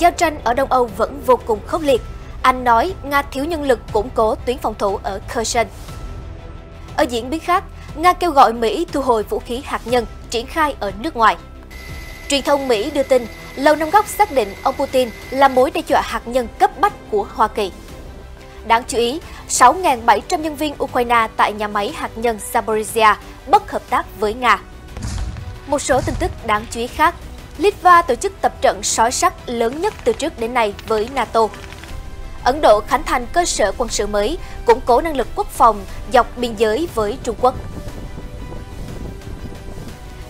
giao tranh ở Đông Âu vẫn vô cùng khốc liệt. Anh nói Nga thiếu nhân lực củng cố tuyến phòng thủ ở Kherson. Ở diễn biến khác, Nga kêu gọi Mỹ thu hồi vũ khí hạt nhân triển khai ở nước ngoài. Truyền thông Mỹ đưa tin, Lầu Năm Góc xác định ông Putin là mối đe dọa hạt nhân cấp bách của Hoa Kỳ. Đáng chú ý, 6.700 nhân viên Ukraine tại nhà máy hạt nhân Zaporizhia bất hợp tác với Nga. Một số tin tức đáng chú ý khác, Litva tổ chức tập trận sói sắt lớn nhất từ trước đến nay với NATO. Ấn Độ khánh thành cơ sở quân sự mới, củng cố năng lực quốc phòng dọc biên giới với Trung Quốc.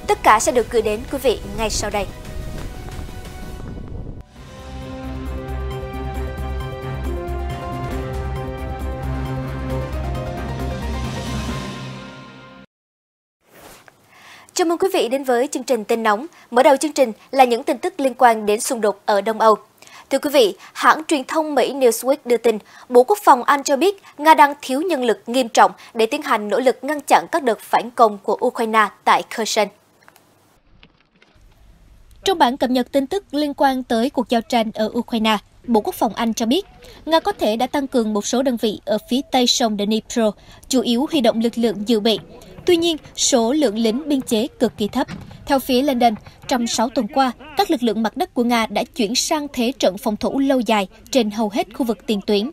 Tất cả sẽ được gửi đến quý vị ngay sau đây. Chào mừng quý vị đến với chương trình tin nóng. Mở đầu chương trình là những tin tức liên quan đến xung đột ở Đông Âu. Thưa quý vị, hãng truyền thông Mỹ Newsweek đưa tin, Bộ Quốc phòng Anh cho biết Nga đang thiếu nhân lực nghiêm trọng để tiến hành nỗ lực ngăn chặn các đợt phản công của Ukraine tại Kherson. Trong bản cập nhật tin tức liên quan tới cuộc giao tranh ở Ukraine, Bộ Quốc phòng Anh cho biết, Nga có thể đã tăng cường một số đơn vị ở phía tây sông Dnipro, chủ yếu huy động lực lượng dự bị. Tuy nhiên, số lượng lính biên chế cực kỳ thấp. Theo phía London, trong 6 tuần qua, các lực lượng mặt đất của Nga đã chuyển sang thế trận phòng thủ lâu dài trên hầu hết khu vực tiền tuyến.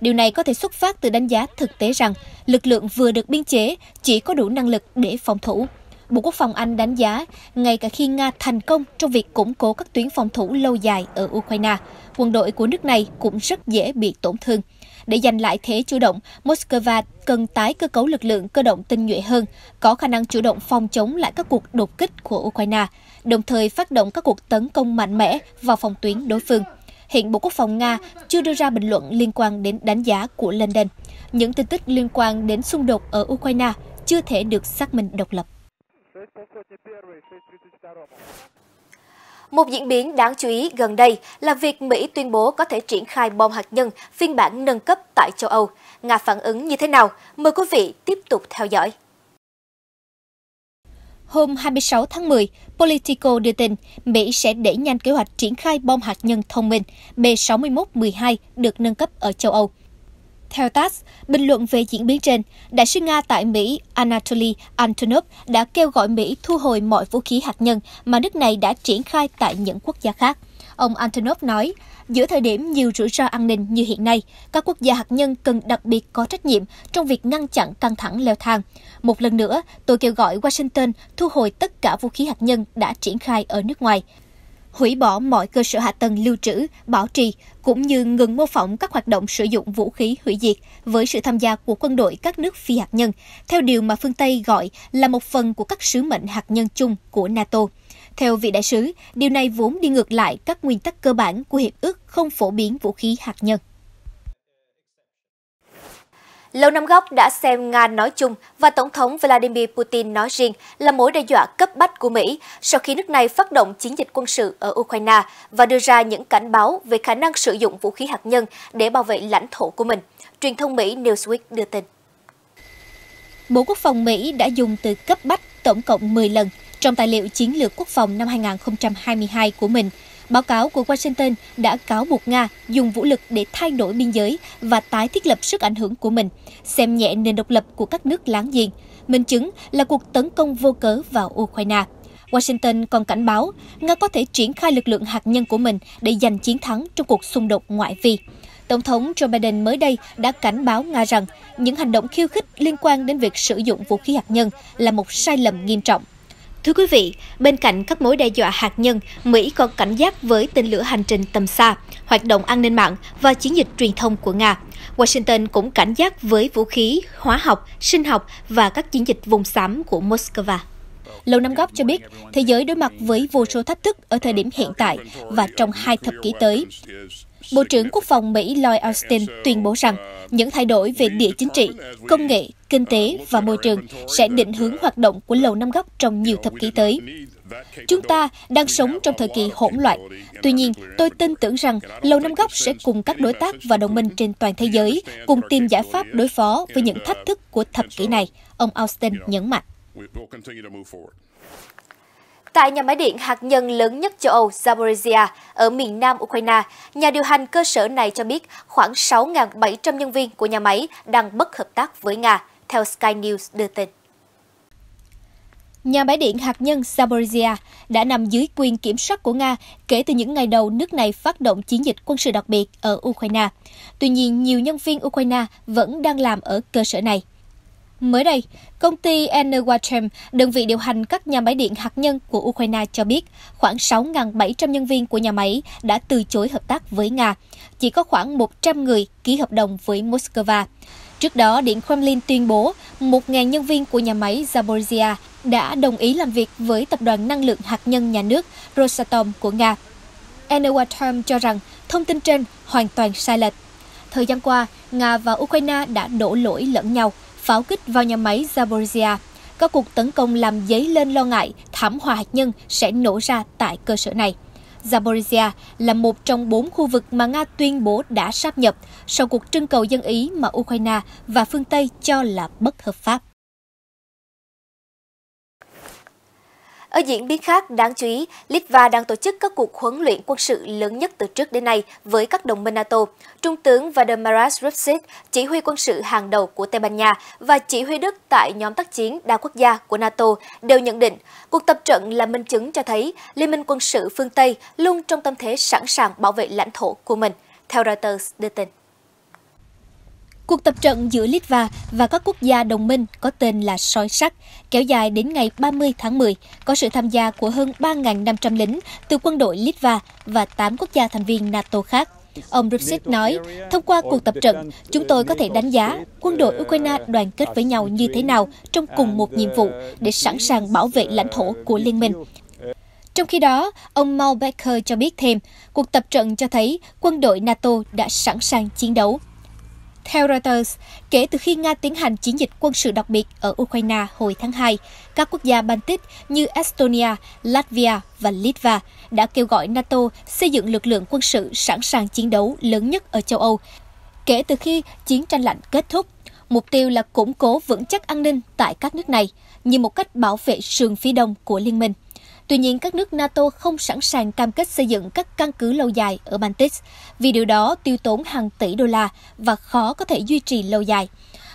Điều này có thể xuất phát từ đánh giá thực tế rằng lực lượng vừa được biên chế chỉ có đủ năng lực để phòng thủ. Bộ Quốc phòng Anh đánh giá, ngay cả khi Nga thành công trong việc củng cố các tuyến phòng thủ lâu dài ở Ukraine, quân đội của nước này cũng rất dễ bị tổn thương. Để giành lại thế chủ động, Moscow cần tái cơ cấu lực lượng cơ động tinh nhuệ hơn, có khả năng chủ động phòng chống lại các cuộc đột kích của Ukraine, đồng thời phát động các cuộc tấn công mạnh mẽ vào phòng tuyến đối phương. Hiện Bộ Quốc phòng Nga chưa đưa ra bình luận liên quan đến đánh giá của London. Những tin tức liên quan đến xung đột ở Ukraine chưa thể được xác minh độc lập. Một diễn biến đáng chú ý gần đây là việc Mỹ tuyên bố có thể triển khai bom hạt nhân phiên bản nâng cấp tại châu Âu. Nga phản ứng như thế nào? Mời quý vị tiếp tục theo dõi. Hôm 26 tháng 10, Politico đưa tin Mỹ sẽ đẩy nhanh kế hoạch triển khai bom hạt nhân thông minh B-6112 được nâng cấp ở châu Âu. Theo TASS, bình luận về diễn biến trên, đại sứ Nga tại Mỹ Anatoly Antonov đã kêu gọi Mỹ thu hồi mọi vũ khí hạt nhân mà nước này đã triển khai tại những quốc gia khác. Ông Antonov nói, giữa thời điểm nhiều rủi ro an ninh như hiện nay, các quốc gia hạt nhân cần đặc biệt có trách nhiệm trong việc ngăn chặn căng thẳng leo thang. Một lần nữa, tôi kêu gọi Washington thu hồi tất cả vũ khí hạt nhân đã triển khai ở nước ngoài, hủy bỏ mọi cơ sở hạ tầng lưu trữ, bảo trì, cũng như ngừng mô phỏng các hoạt động sử dụng vũ khí hủy diệt với sự tham gia của quân đội các nước phi hạt nhân, theo điều mà phương Tây gọi là một phần của các sứ mệnh hạt nhân chung của NATO. Theo vị đại sứ, điều này vốn đi ngược lại các nguyên tắc cơ bản của Hiệp ước không phổ biến vũ khí hạt nhân. Lầu Năm Góc đã xem Nga nói chung và Tổng thống Vladimir Putin nói riêng là mối đe dọa cấp bách của Mỹ sau khi nước này phát động chiến dịch quân sự ở Ukraine và đưa ra những cảnh báo về khả năng sử dụng vũ khí hạt nhân để bảo vệ lãnh thổ của mình. Truyền thông Mỹ Newsweek đưa tin. Bộ Quốc phòng Mỹ đã dùng từ cấp bách tổng cộng 10 lần trong tài liệu chiến lược quốc phòng năm 2022 của mình – Báo cáo của Washington đã cáo buộc Nga dùng vũ lực để thay đổi biên giới và tái thiết lập sức ảnh hưởng của mình, xem nhẹ nền độc lập của các nước láng giềng. Minh chứng là cuộc tấn công vô cớ vào Ukraine. Washington còn cảnh báo Nga có thể triển khai lực lượng hạt nhân của mình để giành chiến thắng trong cuộc xung đột ngoại vi. Tổng thống Joe Biden mới đây đã cảnh báo Nga rằng những hành động khiêu khích liên quan đến việc sử dụng vũ khí hạt nhân là một sai lầm nghiêm trọng. Thưa quý vị, bên cạnh các mối đe dọa hạt nhân, Mỹ còn cảnh giác với tên lửa hành trình tầm xa, hoạt động an ninh mạng và chiến dịch truyền thông của Nga. Washington cũng cảnh giác với vũ khí, hóa học, sinh học và các chiến dịch vùng xám của Moscow. Lầu Năm Góc cho biết, thế giới đối mặt với vô số thách thức ở thời điểm hiện tại và trong hai thập kỷ tới. Bộ trưởng Quốc phòng Mỹ Lloyd Austin tuyên bố rằng những thay đổi về địa chính trị, công nghệ, kinh tế và môi trường sẽ định hướng hoạt động của Lầu Năm Góc trong nhiều thập kỷ tới. Chúng ta đang sống trong thời kỳ hỗn loạn. Tuy nhiên, tôi tin tưởng rằng Lầu Năm Góc sẽ cùng các đối tác và đồng minh trên toàn thế giới cùng tìm giải pháp đối phó với những thách thức của thập kỷ này, ông Austin nhấn mạnh. Tại nhà máy điện hạt nhân lớn nhất châu Âu Zaporizhia ở miền nam Ukraine, nhà điều hành cơ sở này cho biết khoảng 6.700 nhân viên của nhà máy đang bất hợp tác với Nga, theo Sky News đưa tin. Nhà máy điện hạt nhân Zaporizhia đã nằm dưới quyền kiểm soát của Nga kể từ những ngày đầu nước này phát động chiến dịch quân sự đặc biệt ở Ukraine. Tuy nhiên, nhiều nhân viên Ukraine vẫn đang làm ở cơ sở này. Mới đây, công ty Energoatom, đơn vị điều hành các nhà máy điện hạt nhân của Ukraine cho biết khoảng 6.700 nhân viên của nhà máy đã từ chối hợp tác với Nga. Chỉ có khoảng 100 người ký hợp đồng với Moscow. Trước đó, Điện Kremlin tuyên bố 1.000 nhân viên của nhà máy Zaporizhia đã đồng ý làm việc với Tập đoàn Năng lượng Hạt nhân Nhà nước Rosatom của Nga. Energoatom cho rằng thông tin trên hoàn toàn sai lệch. Thời gian qua, Nga và Ukraine đã đổ lỗi lẫn nhau pháo kích vào nhà máy Zaporizhia. Các cuộc tấn công làm dấy lên lo ngại thảm họa hạt nhân sẽ nổ ra tại cơ sở này. Zaporizhia là một trong bốn khu vực mà Nga tuyên bố đã sáp nhập sau cuộc trưng cầu dân Ý mà Ukraine và phương Tây cho là bất hợp pháp. Ở diễn biến khác đáng chú ý, Litva đang tổ chức các cuộc huấn luyện quân sự lớn nhất từ trước đến nay với các đồng minh NATO. Trung tướng Valdemaras Rupsit, chỉ huy quân sự hàng đầu của Tây Ban Nha và chỉ huy Đức tại nhóm tác chiến đa quốc gia của NATO đều nhận định cuộc tập trận là minh chứng cho thấy Liên minh quân sự phương Tây luôn trong tâm thế sẵn sàng bảo vệ lãnh thổ của mình, theo Reuters đưa tin. Cuộc tập trận giữa Litva và các quốc gia đồng minh có tên là Sói sắt, kéo dài đến ngày 30 tháng 10, có sự tham gia của hơn 3.500 lính từ quân đội Litva và 8 quốc gia thành viên NATO khác. Ông Rupsit nói, thông qua cuộc tập trận, chúng tôi có thể đánh giá quân đội Ukraine đoàn kết với nhau như thế nào trong cùng một nhiệm vụ để sẵn sàng bảo vệ lãnh thổ của liên minh. Trong khi đó, ông Mal Becker cho biết thêm, cuộc tập trận cho thấy quân đội NATO đã sẵn sàng chiến đấu. Theo Reuters, kể từ khi Nga tiến hành chiến dịch quân sự đặc biệt ở Ukraine hồi tháng 2, các quốc gia Baltic như Estonia, Latvia và Litva đã kêu gọi NATO xây dựng lực lượng quân sự sẵn sàng chiến đấu lớn nhất ở châu Âu. Kể từ khi chiến tranh lạnh kết thúc, mục tiêu là củng cố vững chắc an ninh tại các nước này như một cách bảo vệ sườn phía đông của liên minh. Tuy nhiên, các nước NATO không sẵn sàng cam kết xây dựng các căn cứ lâu dài ở Baltic, vì điều đó tiêu tốn hàng tỷ đô la và khó có thể duy trì lâu dài.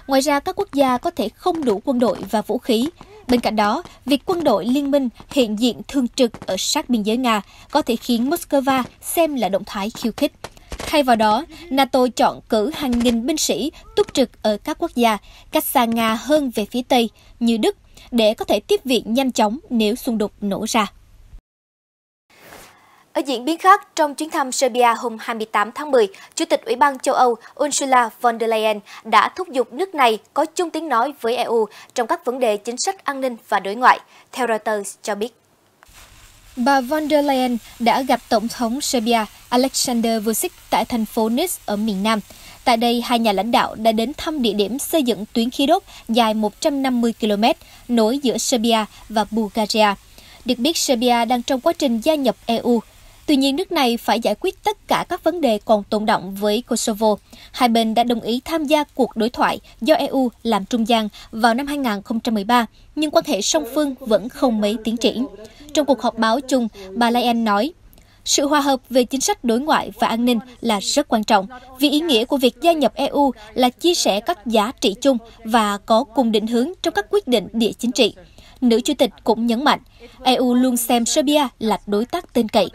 Ngoài ra, các quốc gia có thể không đủ quân đội và vũ khí. Bên cạnh đó, việc quân đội liên minh hiện diện thường trực ở sát biên giới Nga có thể khiến Moscow xem là động thái khiêu khích. Thay vào đó, NATO chọn cử hàng nghìn binh sĩ túc trực ở các quốc gia cách xa Nga hơn về phía Tây như Đức, để có thể tiếp viện nhanh chóng nếu xung đột nổ ra. Ở diễn biến khác, trong chuyến thăm Serbia hôm 28 tháng 10, Chủ tịch Ủy ban châu Âu Ursula von der Leyen đã thúc giục nước này có chung tiếng nói với EU trong các vấn đề chính sách an ninh và đối ngoại, theo Reuters cho biết. Bà von der Leyen đã gặp Tổng thống Serbia Alexander Vucic tại thành phố Nice ở miền Nam. Tại đây, hai nhà lãnh đạo đã đến thăm địa điểm xây dựng tuyến khí đốt dài 150 km nối giữa Serbia và Bulgaria. Được biết, Serbia đang trong quá trình gia nhập EU. Tuy nhiên, nước này phải giải quyết tất cả các vấn đề còn tồn động với Kosovo. Hai bên đã đồng ý tham gia cuộc đối thoại do EU làm trung gian vào năm 2013, nhưng quan hệ song phương vẫn không mấy tiến triển. Trong cuộc họp báo chung, bà Leyen nói, sự hòa hợp về chính sách đối ngoại và an ninh là rất quan trọng, vì ý nghĩa của việc gia nhập EU là chia sẻ các giá trị chung và có cùng định hướng trong các quyết định địa chính trị. Nữ chủ tịch cũng nhấn mạnh, EU luôn xem Serbia là đối tác tin cậy.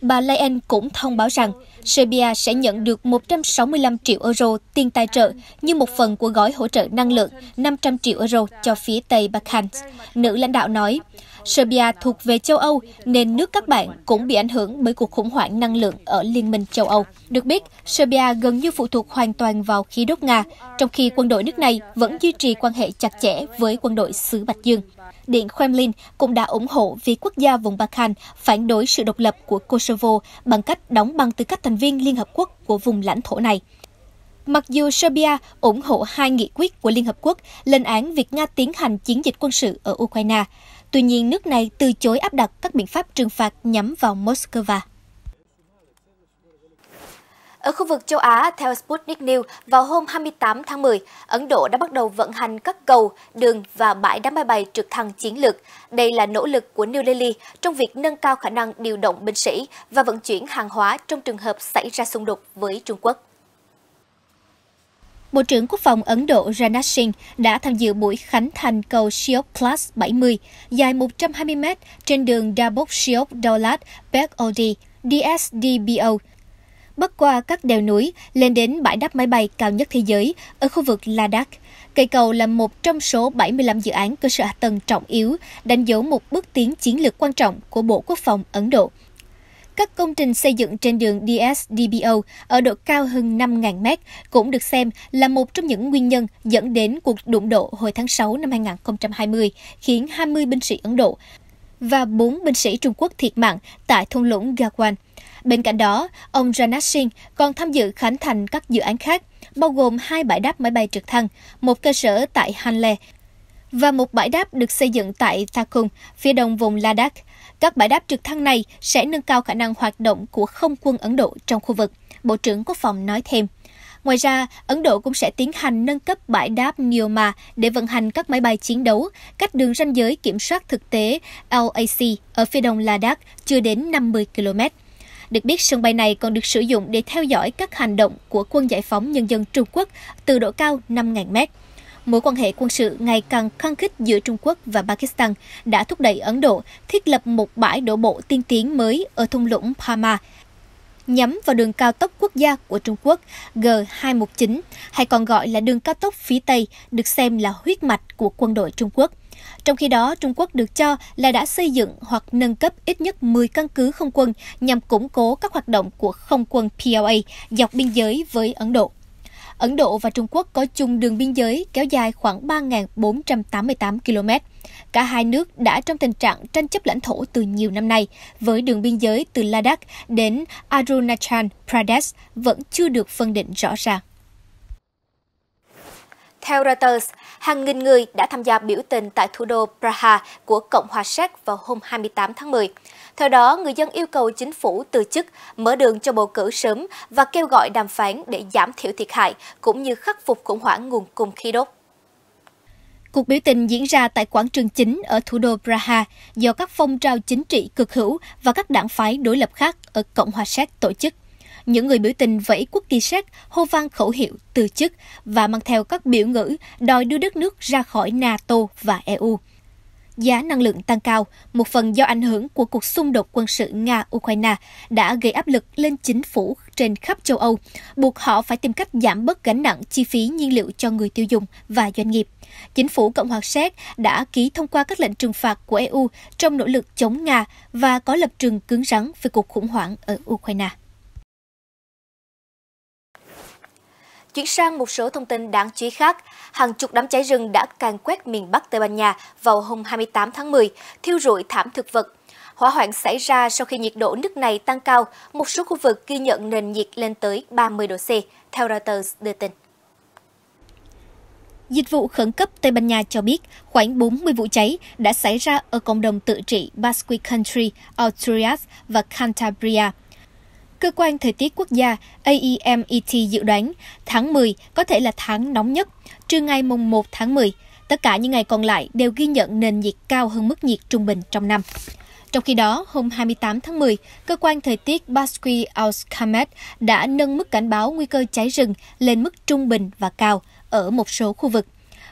Bà Leyen cũng thông báo rằng Serbia sẽ nhận được 165 triệu euro tiền tài trợ như một phần của gói hỗ trợ năng lượng 500 triệu euro cho phía Tây Balkans. Nữ lãnh đạo nói, Serbia thuộc về châu Âu nên nước các bạn cũng bị ảnh hưởng bởi cuộc khủng hoảng năng lượng ở Liên minh châu Âu. Được biết, Serbia gần như phụ thuộc hoàn toàn vào khí đốt Nga, trong khi quân đội nước này vẫn duy trì quan hệ chặt chẽ với quân đội xứ Bạch Dương. Điện Kremlin cũng đã ủng hộ việc quốc gia vùng Balkan phản đối sự độc lập của Kosovo bằng cách đóng băng tư cách thành viên Liên Hợp Quốc của vùng lãnh thổ này. Mặc dù Serbia ủng hộ hai nghị quyết của Liên Hợp Quốc lên án việc Nga tiến hành chiến dịch quân sự ở Ukraine, Tuy nhiên, nước này từ chối áp đặt các biện pháp trừng phạt nhắm vào Moscow. Ở khu vực châu Á, theo Sputnik News, vào hôm 28 tháng 10, Ấn Độ đã bắt đầu vận hành các cầu, đường và bãi đá máy bay trực thăng chiến lược. Đây là nỗ lực của New Delhi trong việc nâng cao khả năng điều động binh sĩ và vận chuyển hàng hóa trong trường hợp xảy ra xung đột với Trung Quốc. Bộ trưởng Quốc phòng Ấn Độ Rajnath Singh đã tham dự buổi khánh thành cầu Siok Class 70 dài 120 m trên đường Dabok Siok Daulat Bek Odi DSDBO bắc qua các đèo núi lên đến bãi đáp máy bay cao nhất thế giới ở khu vực Ladakh. Cây cầu là một trong số 75 dự án cơ sở hạ tầng trọng yếu, đánh dấu một bước tiến chiến lược quan trọng của Bộ Quốc phòng Ấn Độ. Các công trình xây dựng trên đường DSDBO ở độ cao hơn 5.000 mét cũng được xem là một trong những nguyên nhân dẫn đến cuộc đụng độ hồi tháng 6 năm 2020, khiến 20 binh sĩ Ấn Độ và 4 binh sĩ Trung Quốc thiệt mạng tại thung lũng Gawan. Bên cạnh đó, ông Rajnath Singh còn tham dự khánh thành các dự án khác, bao gồm hai bãi đáp máy bay trực thăng, một cơ sở tại Hanle và một bãi đáp được xây dựng tại Thakung, phía đông vùng Ladakh. Các bãi đáp trực thăng này sẽ nâng cao khả năng hoạt động của không quân Ấn Độ trong khu vực, Bộ trưởng Quốc phòng nói thêm. Ngoài ra, Ấn Độ cũng sẽ tiến hành nâng cấp bãi đáp Nioma để vận hành các máy bay chiến đấu, cách đường ranh giới kiểm soát thực tế LAC ở phía đông Ladakh chưa đến 50 km. Được biết, sân bay này còn được sử dụng để theo dõi các hành động của quân giải phóng nhân dân Trung Quốc từ độ cao 5.000 mét. Mối quan hệ quân sự ngày càng khăng khít giữa Trung Quốc và Pakistan đã thúc đẩy Ấn Độ thiết lập một bãi đổ bộ tiên tiến mới ở thung lũng Parma, nhắm vào đường cao tốc quốc gia của Trung Quốc G219, hay còn gọi là đường cao tốc phía Tây, được xem là huyết mạch của quân đội Trung Quốc – trong khi đó, Trung Quốc được cho là đã xây dựng hoặc nâng cấp ít nhất 10 căn cứ không quân nhằm củng cố các hoạt động của không quân PLA dọc biên giới với Ấn Độ. Ấn Độ và Trung Quốc có chung đường biên giới kéo dài khoảng 3.488 km. Cả hai nước đã trong tình trạng tranh chấp lãnh thổ từ nhiều năm nay, với đường biên giới từ Ladakh đến Arunachal Pradesh vẫn chưa được phân định rõ ràng. Theo Reuters, hàng nghìn người đã tham gia biểu tình tại thủ đô Praha của Cộng hòa Séc vào hôm 28 tháng 10. Theo đó, người dân yêu cầu chính phủ từ chức, mở đường cho bầu cử sớm và kêu gọi đàm phán để giảm thiểu thiệt hại, cũng như khắc phục khủng hoảng nguồn cung khí đốt. Cuộc biểu tình diễn ra tại quảng trường chính ở thủ đô Praha do các phong trào chính trị cực hữu và các đảng phái đối lập khác ở Cộng hòa Séc tổ chức những người biểu tình vẫy quốc kỳ séc hô vang khẩu hiệu từ chức và mang theo các biểu ngữ đòi đưa đất nước ra khỏi NATO và EU. Giá năng lượng tăng cao, một phần do ảnh hưởng của cuộc xung đột quân sự Nga-Ukraine đã gây áp lực lên chính phủ trên khắp châu Âu, buộc họ phải tìm cách giảm bớt gánh nặng chi phí nhiên liệu cho người tiêu dùng và doanh nghiệp. Chính phủ Cộng hòa Séc đã ký thông qua các lệnh trừng phạt của EU trong nỗ lực chống Nga và có lập trường cứng rắn về cuộc khủng hoảng ở Ukraine. Chuyển sang một số thông tin đáng chú ý khác, hàng chục đám cháy rừng đã càn quét miền Bắc Tây Ban Nha vào hôm 28 tháng 10, thiêu rụi thảm thực vật. Hỏa hoạn xảy ra sau khi nhiệt độ nước này tăng cao, một số khu vực ghi nhận nền nhiệt lên tới 30 độ C, theo Reuters đưa tin. Dịch vụ khẩn cấp Tây Ban Nha cho biết khoảng 40 vụ cháy đã xảy ra ở cộng đồng tự trị Basque Country, Asturias và Cantabria – Cơ quan Thời tiết Quốc gia AEMET dự đoán tháng 10 có thể là tháng nóng nhất, trừ ngày mùng 1 tháng 10. Tất cả những ngày còn lại đều ghi nhận nền nhiệt cao hơn mức nhiệt trung bình trong năm. Trong khi đó, hôm 28 tháng 10, cơ quan thời tiết Basque Auscamet đã nâng mức cảnh báo nguy cơ cháy rừng lên mức trung bình và cao ở một số khu vực.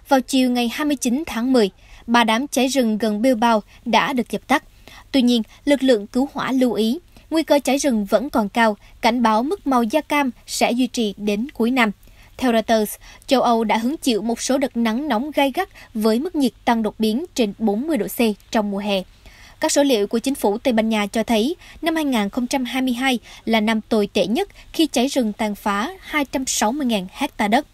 Vào chiều ngày 29 tháng 10, ba đám cháy rừng gần Bilbao đã được dập tắt. Tuy nhiên, lực lượng cứu hỏa lưu ý nguy cơ cháy rừng vẫn còn cao, cảnh báo mức màu da cam sẽ duy trì đến cuối năm. Theo Reuters, châu Âu đã hứng chịu một số đợt nắng nóng gai gắt với mức nhiệt tăng đột biến trên 40 độ C trong mùa hè. Các số liệu của chính phủ Tây Ban Nha cho thấy năm 2022 là năm tồi tệ nhất khi cháy rừng tàn phá 260.000 hecta đất.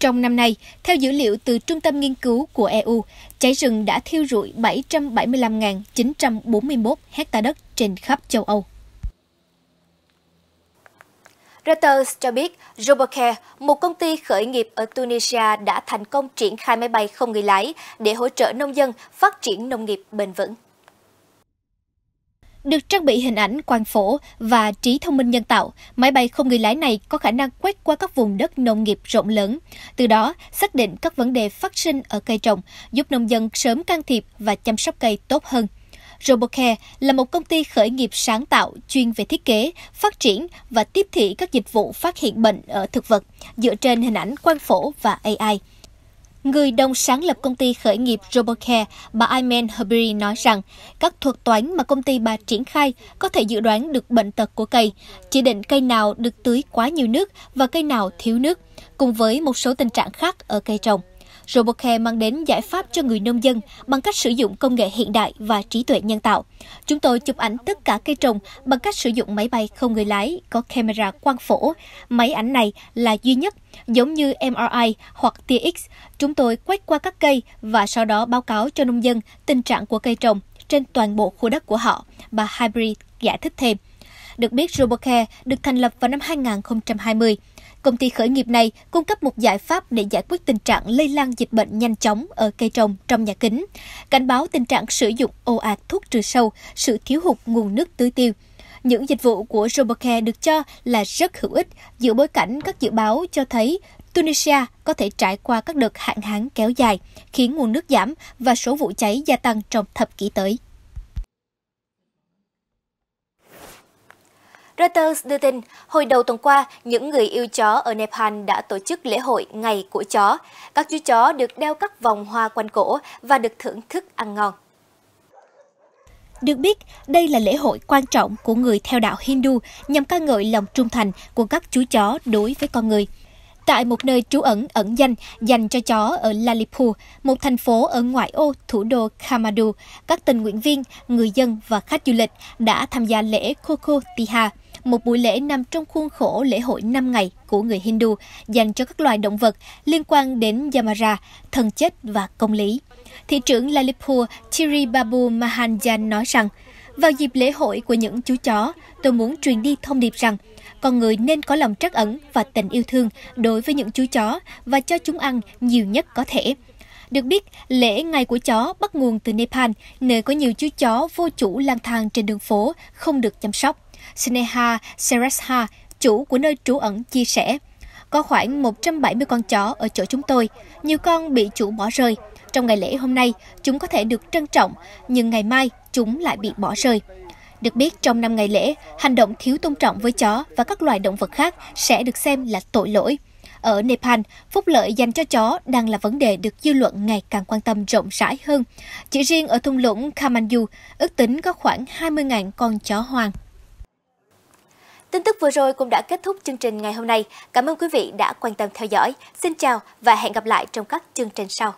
Trong năm nay, theo dữ liệu từ Trung tâm Nghiên cứu của EU, cháy rừng đã thiêu rụi 775.941 hecta đất trên khắp châu Âu. Reuters cho biết Robocare, một công ty khởi nghiệp ở Tunisia đã thành công triển khai máy bay không người lái để hỗ trợ nông dân phát triển nông nghiệp bền vững. Được trang bị hình ảnh quang phổ và trí thông minh nhân tạo, máy bay không người lái này có khả năng quét qua các vùng đất nông nghiệp rộng lớn, từ đó xác định các vấn đề phát sinh ở cây trồng, giúp nông dân sớm can thiệp và chăm sóc cây tốt hơn. Robocare là một công ty khởi nghiệp sáng tạo chuyên về thiết kế, phát triển và tiếp thị các dịch vụ phát hiện bệnh ở thực vật dựa trên hình ảnh quang phổ và AI. Người đồng sáng lập công ty khởi nghiệp Robocare, bà Ayman Habiri nói rằng các thuật toán mà công ty bà triển khai có thể dự đoán được bệnh tật của cây, chỉ định cây nào được tưới quá nhiều nước và cây nào thiếu nước, cùng với một số tình trạng khác ở cây trồng. Robocare mang đến giải pháp cho người nông dân bằng cách sử dụng công nghệ hiện đại và trí tuệ nhân tạo. Chúng tôi chụp ảnh tất cả cây trồng bằng cách sử dụng máy bay không người lái có camera quang phổ. Máy ảnh này là duy nhất, giống như MRI hoặc tia X. Chúng tôi quét qua các cây và sau đó báo cáo cho nông dân tình trạng của cây trồng trên toàn bộ khu đất của họ, bà Hybrid giải thích thêm. Được biết, Robocare được thành lập vào năm 2020. Công ty khởi nghiệp này cung cấp một giải pháp để giải quyết tình trạng lây lan dịch bệnh nhanh chóng ở cây trồng trong nhà kính, cảnh báo tình trạng sử dụng ồ ạt thuốc trừ sâu, sự thiếu hụt nguồn nước tưới tiêu. Những dịch vụ của Robocare được cho là rất hữu ích giữa bối cảnh các dự báo cho thấy Tunisia có thể trải qua các đợt hạn hán kéo dài, khiến nguồn nước giảm và số vụ cháy gia tăng trong thập kỷ tới. Reuters đưa tin, hồi đầu tuần qua, những người yêu chó ở Nepal đã tổ chức lễ hội Ngày của chó. Các chú chó được đeo các vòng hoa quanh cổ và được thưởng thức ăn ngon. Được biết, đây là lễ hội quan trọng của người theo đạo Hindu nhằm ca ngợi lòng trung thành của các chú chó đối với con người. Tại một nơi trú ẩn ẩn danh dành cho chó ở Lalipu, một thành phố ở ngoại ô thủ đô Kamadu, các tình nguyện viên, người dân và khách du lịch đã tham gia lễ Koko Tiha, một buổi lễ nằm trong khuôn khổ lễ hội 5 ngày của người Hindu dành cho các loài động vật liên quan đến Yamara, thần chết và công lý. Thị trưởng Lalipur Thiri Babu Mahanjan nói rằng, vào dịp lễ hội của những chú chó, tôi muốn truyền đi thông điệp rằng con người nên có lòng trắc ẩn và tình yêu thương đối với những chú chó và cho chúng ăn nhiều nhất có thể. Được biết, lễ Ngày của chó bắt nguồn từ Nepal, nơi có nhiều chú chó vô chủ lang thang trên đường phố, không được chăm sóc. Sneha Seresha, chủ của nơi trú ẩn, chia sẻ. Có khoảng 170 con chó ở chỗ chúng tôi, nhiều con bị chủ bỏ rơi. Trong ngày lễ hôm nay, chúng có thể được trân trọng, nhưng ngày mai chúng lại bị bỏ rơi. Được biết, trong năm ngày lễ, hành động thiếu tôn trọng với chó và các loài động vật khác sẽ được xem là tội lỗi. Ở Nepal, phúc lợi dành cho chó đang là vấn đề được dư luận ngày càng quan tâm rộng rãi hơn. Chỉ riêng ở thung lũng Kamanyu, ước tính có khoảng 20.000 con chó hoang. Tin tức vừa rồi cũng đã kết thúc chương trình ngày hôm nay. Cảm ơn quý vị đã quan tâm theo dõi. Xin chào và hẹn gặp lại trong các chương trình sau.